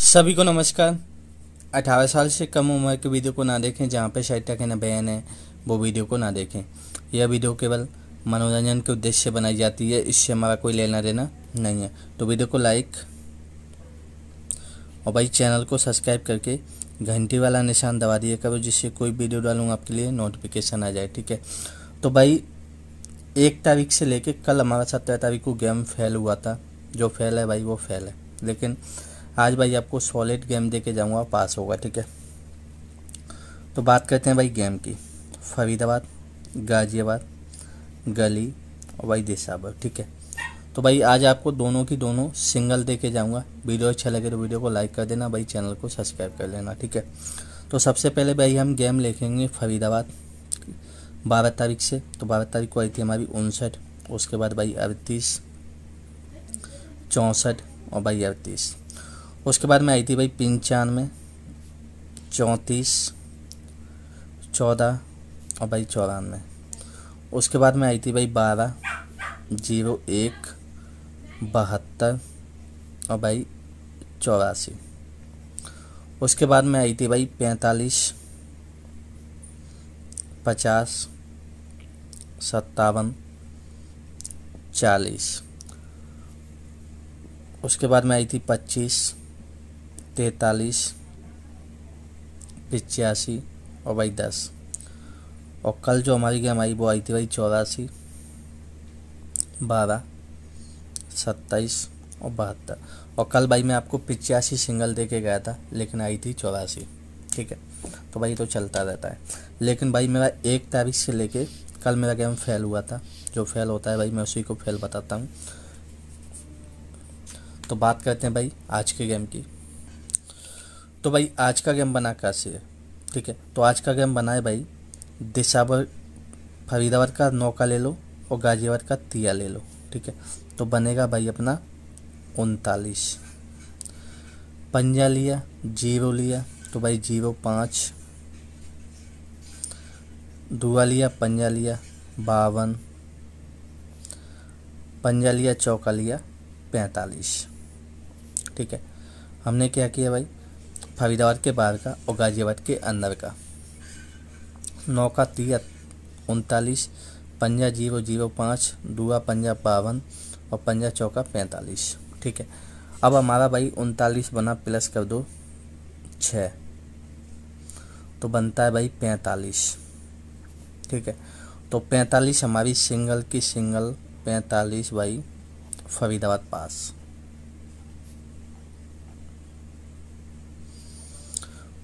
सभी को नमस्कार। अठारह साल से कम उम्र के वीडियो को ना देखें, जहाँ पे शायद के न बयान है, वो वीडियो को ना देखें। यह वीडियो केवल मनोरंजन के उद्देश्य से बनाई जाती है, इससे हमारा कोई लेना देना नहीं है। तो वीडियो को लाइक और भाई चैनल को सब्सक्राइब करके घंटी वाला निशान दबा दिया करो, जिससे कोई वीडियो डालूँ, आपके लिए नोटिफिकेशन आ जाए, ठीक है? तो भाई, एक तारीख से लेके कल हमारा सत्रह तारीख को गेम फेल हुआ था। जो फेल है भाई, वो फेल है। लेकिन आज भाई आपको सॉलिड गेम दे के जाऊँगा पास होगा, ठीक है? तो बात करते हैं भाई गेम की। फरीदाबाद, गाज़ियाबाद, गली और भाई देसाबर, ठीक है? तो भाई आज आपको दोनों की दोनों सिंगल दे के जाऊँगा। वीडियो अच्छा लगे तो वीडियो को लाइक कर देना, भाई चैनल को सब्सक्राइब कर लेना, ठीक है? तो सबसे पहले भाई हम गेम लिखेंगे फरीदाबाद, बारह तारीख से। तो बारह तारीख को आई थी हमारी उनसठ, उसके बाद भाई अड़तीस, चौंसठ और भाई अड़तीस। उसके बाद में आई थी भाई पंचानवे, चौंतीस, चौदह और भाई चौरानवे। उसके बाद में आई थी भाई बारह, ज़ीरो एक, बहत्तर और भाई चौरासी। उसके बाद में आई थी भाई पैंतालीस, पचास, सत्तावन, चालीस। उसके बाद में आई थी पच्चीस तैतालीस पिचासी और भाई दस और कल जो हमारी गेम आई वो आई थी भाई चौरासी बारह सत्ताईस और बहत्तर और कल भाई मैं आपको पिचासी सिंगल दे के गया था लेकिन आई थी चौरासी ठीक है तो भाई तो चलता रहता है लेकिन भाई मेरा एक तारीख से लेके कल मेरा गेम फेल हुआ था जो फेल होता है भाई मैं उसी को फेल बताता हूँ तो बात करते हैं भाई आज के गेम की तो भाई, आज का गेम बना कैसे है? ठीक है तो आज का गेम बना है भाई, दिशावर, फरीदाबाद का नौका ले लो और गाजियाबाद का तिया ले लो, ठीक है? तो बनेगा भाई अपना उनतालीस। पंजा लिया, ज़ीरो लिया तो भाई ज़ीरो पाँच। दुआ लिया, पंजा लिया, बावन। पंजा लिया, चौका लिया, पैंतालीस। ठीक है, हमने क्या किया भाई? फरीदाबाद के बाहर का और गाजियाबाद के अंदर का। नौ का तिया उनतालीस, पंजा ज़ीरो ज़ीरो पाँच, दुआ पंजा बावन और पंजा चौका पैंतालीस। ठीक है। अब हमारा भाई उनतालीस बना प्लस कर दो, छ। तो बनता है भाई पैंतालीस। ठीक है। तो पैंतालीस हमारी सिंगल की सिंगल, पैंतालीस भाई फरीदाबाद पास।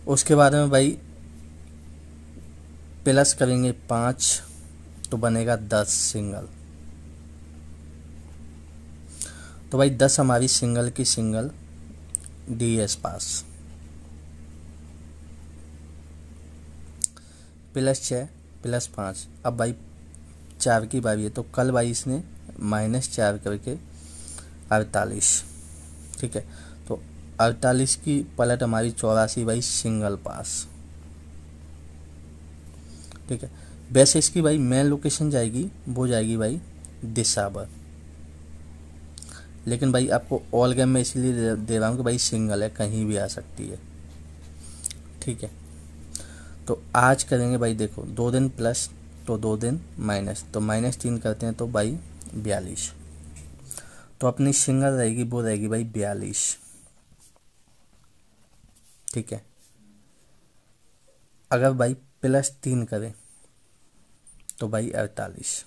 उसके बाद में भाई प्लस करेंगे पाँच तो बनेगा दस सिंगल तो भाई दस हमारी सिंगल की सिंगल डी एस पास। प्लस छः प्लस पाँच। अब भाई चार की बारी है तो कल भाई इसने माइनस चार करके अड़तालीस। ठीक है? अड़तालीस की पलट हमारी चौरासी भाई सिंगल पास। ठीक है? वैसे इसकी भाई मेन लोकेशन जाएगी, वो जाएगी भाई दिशावर लेकिन भाई आपको ऑल गेम में इसलिए दे रहा हूँ कि भाई सिंगल है, कहीं भी आ सकती है। ठीक है? तो आज करेंगे भाई देखो, दो दिन प्लस तो दो दिन माइनस तो माइनस तीन करते हैं तो भाई बयालीस। तो अपनी सिंगल रहेगी, वो रहेगी भाई बयालीस। ठीक है। अगर भाई प्लस तीन करें तो भाई अड़तालीस।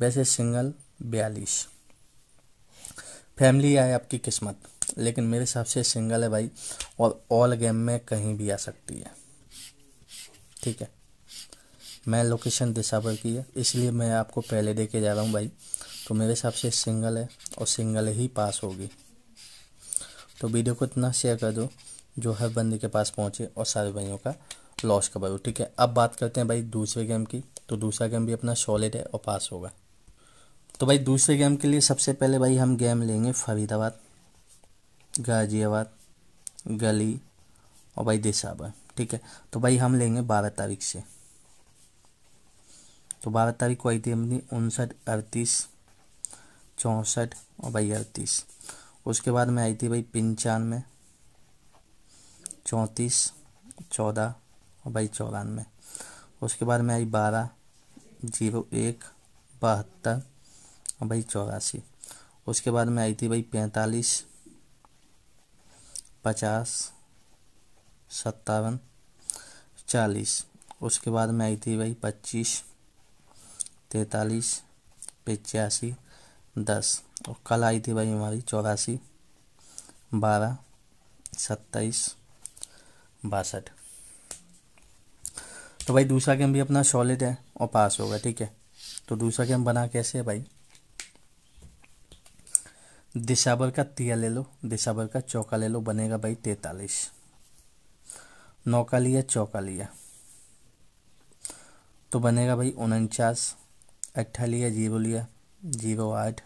वैसे सिंगल बयालीस। फैमिली आए आपकी किस्मत, लेकिन मेरे हिसाब से सिंगल है भाई, और ऑल गेम में कहीं भी आ सकती है। ठीक है। मैं लोकेशन दिशावर की है, इसलिए मैं आपको पहले दे के जा रहा हूँ भाई। तो मेरे हिसाब से सिंगल है, और सिंगल ही पास होगी। तो वीडियो को इतना शेयर कर दो। जो हर बंदे के पास पहुँचे और सारे भाइयों का लॉस कवर हो ठीक है, अब बात करते हैं भाई दूसरे गेम की। तो दूसरा गेम भी अपना सॉलिड है और पास होगा। तो भाई दूसरे गेम के लिए सबसे पहले भाई हम गेम लेंगे फरीदाबाद, गाजियाबाद, गली और भाई देसाबाद ठीक है तो भाई हम लेंगे बारह तारीख से। तो बारह तारीख को आई थी अपनी उनसठ, अड़तीस, चौंसठ और भाई अड़तीस। उसके बाद में आई थी भाई पंचानवे चौंतीस, चौदह और भाई चौरानवे। उसके बाद में आई बारह, ज़ीरो एक, बहत्तर और भाई चौरासी। उसके बाद में आई थी भाई पैंतालीस, पचास, सत्तावन, चालीस। उसके बाद में आई थी भाई पच्चीस, तैतालीस, पचासी, दस। और कल आई थी भाई हमारी चौरासी, बारह, सत्ताईस बासठ। तो भाई दूसरा गेम भी अपना सॉलिड है और पास होगा ठीक है? तो दूसरा गेम बना कैसे है भाई? दिशावर का तिया ले लो दिशावर का चौका ले लो, बनेगा भाई तैतालीस। नौका लिया, चौका लिया। तो बनेगा भाई उनचास। अट्ठा लिया, ज़ीरो लिया, ज़ीरो आठ।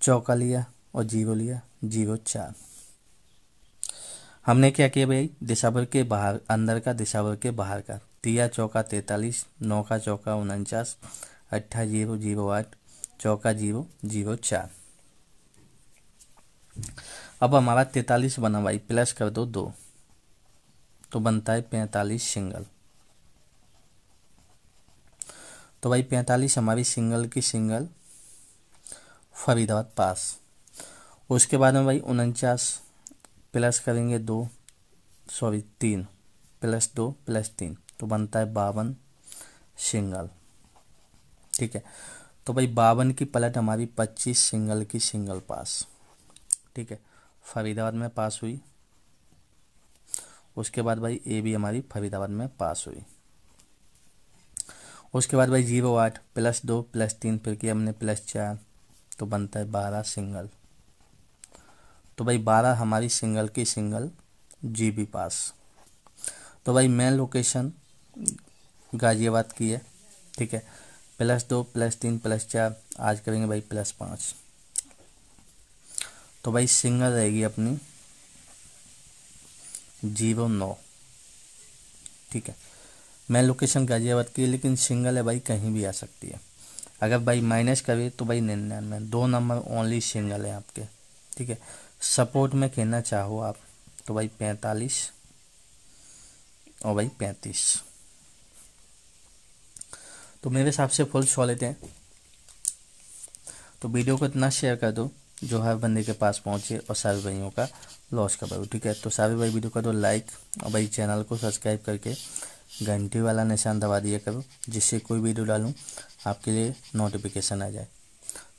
चौका लिया और ज़ीरो लिया, ज़ीरो चार। हमने क्या किया भाई? दिशावर के बाहर, अंदर का दिशावर के बाहर का। तिया, चौका, तैतालीस, नौ का चौका, उनचास, अट्ठा, ज़ीरो ज़ीरो आठ, चौका, ज़ीरो ज़ीरो चार। अब हमारा तैतालीस बना भाई, प्लस कर दो दो। तो बनता है पैंतालीस सिंगल। तो भाई पैंतालीस हमारी सिंगल की सिंगल, फरीदाबाद पास। उसके बाद में भाई उनचास प्लस करेंगे दो, सॉरी, तीन। प्लस दो, प्लस तीन। तो बनता है बावन सिंगल। ठीक है? तो भाई बावन की पलट हमारी पच्चीस सिंगल की सिंगल पास। ठीक है? फरीदाबाद में पास हुई। उसके बाद भाई ए भी हमारी फरीदाबाद में पास हुई। उसके बाद भाई ज़ीरो आठ, प्लस दो, प्लस तीन, फिर किया हमने प्लस चार। तो बनता है बारह सिंगल। तो भाई बारह हमारी सिंगल की सिंगल जीबी पास। तो भाई मेन लोकेशन गाजियाबाद की है, ठीक है? प्लस दो प्लस तीन प्लस चार, आज करेंगे भाई प्लस पाँच। तो भाई सिंगल रहेगी अपनी ज़ीरो नौ, ठीक है? मेन लोकेशन गाजियाबाद की है, लेकिन सिंगल है भाई, कहीं भी आ सकती है। अगर भाई माइनस करें तो भाई निन्यानवे, दो नंबर ओनली सिंगल है आपके, ठीक है? सपोर्ट में खेलना चाहो आप तो भाई पैंतालीस और भाई पैंतीस। तो मेरे हिसाब से फुल सॉलिड है। तो वीडियो को इतना शेयर कर दो, जो हर बंदे के पास पहुँचे और सारे भाइयों का लॉस कर पाओ ठीक है? तो सारे भाई वीडियो का दो लाइक और भाई चैनल को सब्सक्राइब करके घंटी वाला निशान दबा दिया करो, जिससे कोई वीडियो डालूँ, आपके लिए नोटिफिकेशन आ जाए।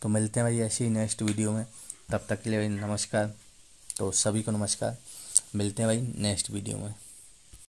तो मिलते हैं भाई ऐसे ही नेक्स्ट वीडियो में। तब तक के लिए भाई नमस्कार। तो सभी को नमस्कार। मिलते हैं भाई नेक्स्ट वीडियो में।